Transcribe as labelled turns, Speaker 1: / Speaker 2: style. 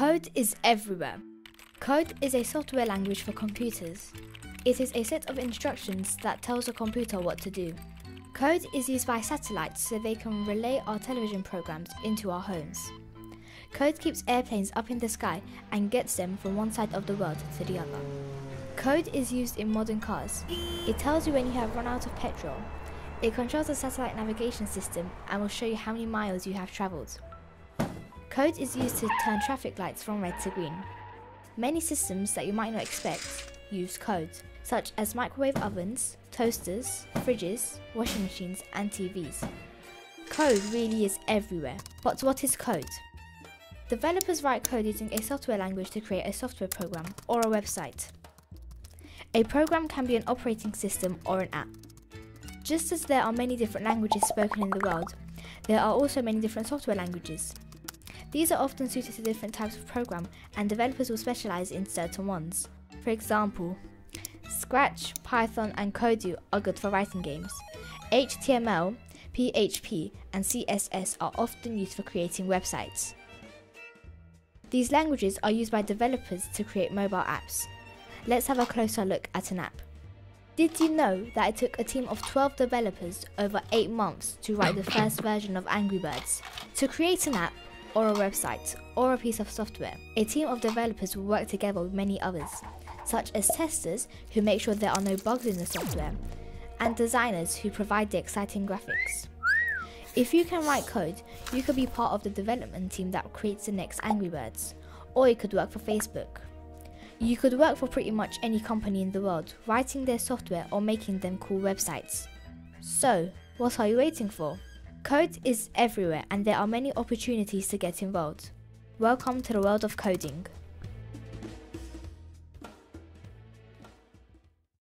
Speaker 1: Code is everywhere. Code is a software language for computers. It is a set of instructions that tells a computer what to do. Code is used by satellites so they can relay our television programs into our homes. Code keeps airplanes up in the sky and gets them from one side of the world to the other. Code is used in modern cars. It tells you when you have run out of petrol. It controls the satellite navigation system and will show you how many miles you have travelled. Code is used to turn traffic lights from red to green. Many systems that you might not expect use code, such as microwave ovens, toasters, fridges, washing machines, and TVs. Code really is everywhere. But what is code? Developers write code using a software language to create a software program or a website. A program can be an operating system or an app. Just as there are many different languages spoken in the world, there are also many different software languages. These are often suited to different types of program, and developers will specialize in certain ones. For example, Scratch, Python, and Kodu are good for writing games. HTML, PHP, and CSS are often used for creating websites. These languages are used by developers to create mobile apps. Let's have a closer look at an app. Did you know that it took a team of 12 developers over 8 months to write the first version of Angry Birds? To create an app, or a website, or a piece of software, a team of developers will work together with many others, such as testers who make sure there are no bugs in the software, and designers who provide the exciting graphics. If you can write code, you could be part of the development team that creates the next Angry Birds, or you could work for Facebook. You could work for pretty much any company in the world, writing their software or making them cool websites. So, what are you waiting for? Code is everywhere and there are many opportunities to get involved. Welcome to the world of coding.